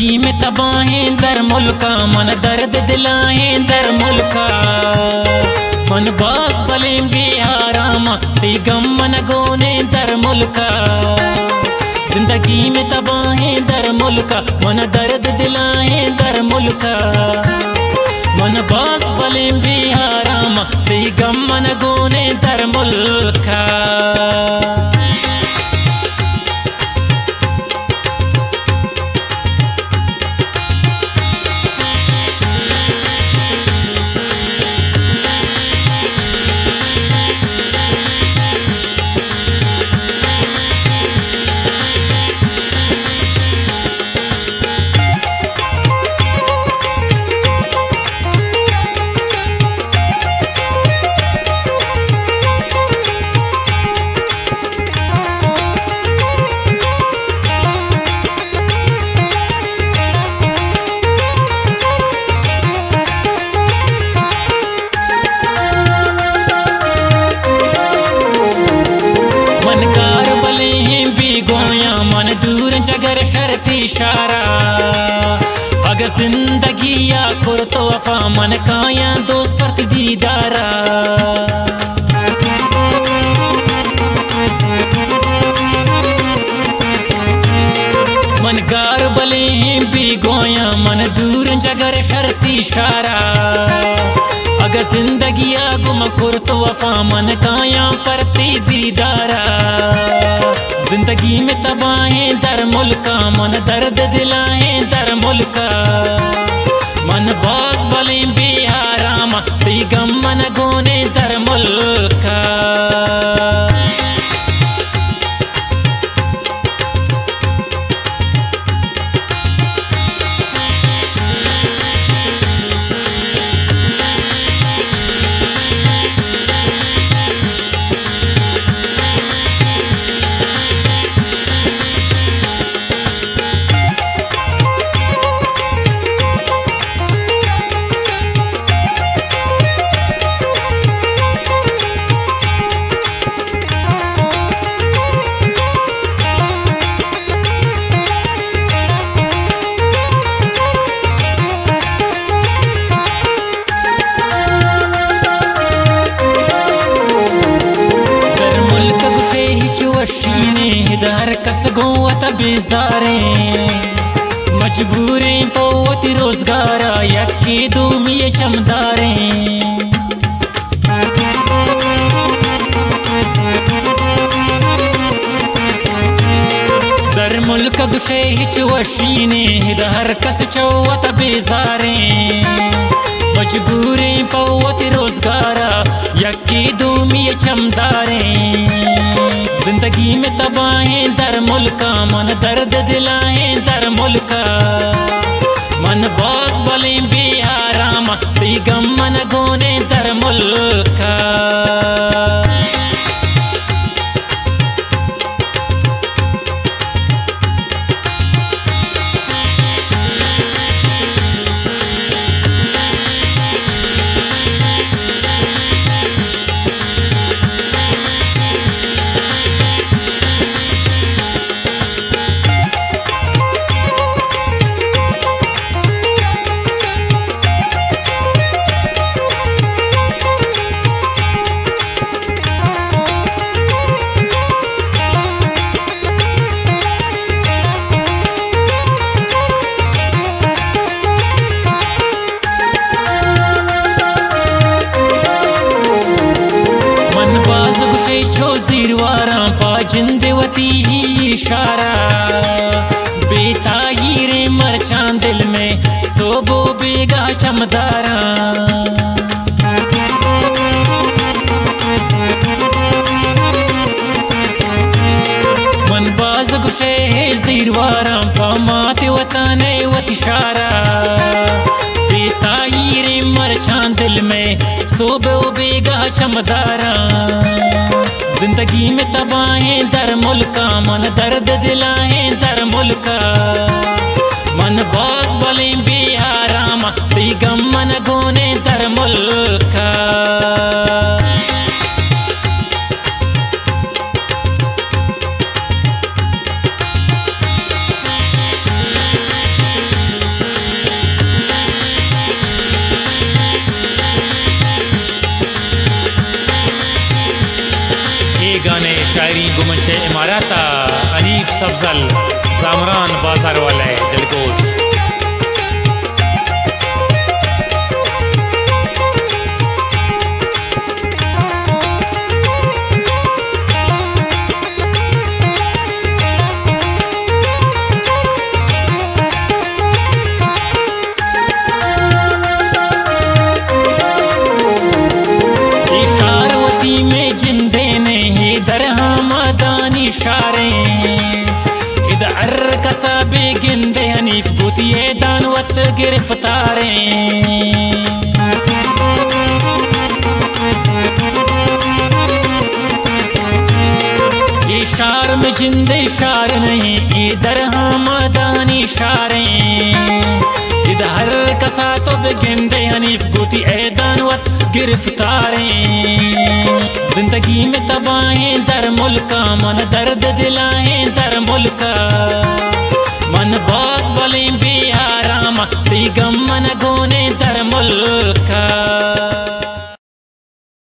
ज़िंदगी में तबाहें, दर मुल्का, मन दर्द दिलाएँ, दर मुल्का। मन बास बलें बिहारामा ती गम मन गोने, दर मुल्का। ज़िंदगी में तबाहें, दर मुल्का, मन दर्द दिलाएँ, दर मुल्का। मन बास बलें बिहारामा ती गम मन गोने, दर मुल्का। दूर जगर शर्ती इशारा। अगर ज़िंदगी या खुर तो वफा मन काया दोस्त पर दीदारा। मन गार बले हैं गोया, मन दूर जगर शर्ती इशारा। अगर ज़िंदगी गुम खुर तो अफा मन काया परती दीदारा। ज़िंदगी में तबाहें, दर मुल्का मन दर्द दिलाएँ, दर मुल्का मन बास बले बिहारामा ती गम मन गोने, दर मुल्का बेजारे मजबूरे पोवत रोजगारा यक्की दूमिय शमदारे। दर मुल्क हिच वशीने दर कस चौवत बेजारे मजबूरे पौवत रोजगारा यक्की दूमिय चमदारे ज़िंदगी में तबाहें, दर मुल्का मन दर्द दिलाए, दर मुल्का मन बास बले बिहारामा ती गम मन गोने दर मुल्का छो जीरवारा पा जिंदवती ही इशारा। बेताई रे मरचान दिल में, सोबो बेगा चमदारा। मन बाज गुशे है जीरवारा पा माते वताने वत इशारा। बेताई रे मरचान दिल में, सोबो बेगा चमदारा। ज़िंदगी में तबाहें, दर मुल्का मन दर्द दिलाएँ, दर मुल्का मन बास बले बिहारामा गम मन गोने, दर मुल्का ने शायरी गुमशे इमारता अनीफ सफजल सामरान बाज़ार वाले। गिंदे हनीफ गुतिये दानवत गिरफ्तारे इशार में जिंदे इशार नहीं इधर हम दानी इशारे इधर कसा तो गिंदे हनीफ गुती ए दानवत गिरफ्तारें। ज़िंदगी में तबाहें, दर मुल्का मन दर्द दिलाएँ दर मुल्क मन बास बलें भी आराम ती गम मन गोने दर मुल्क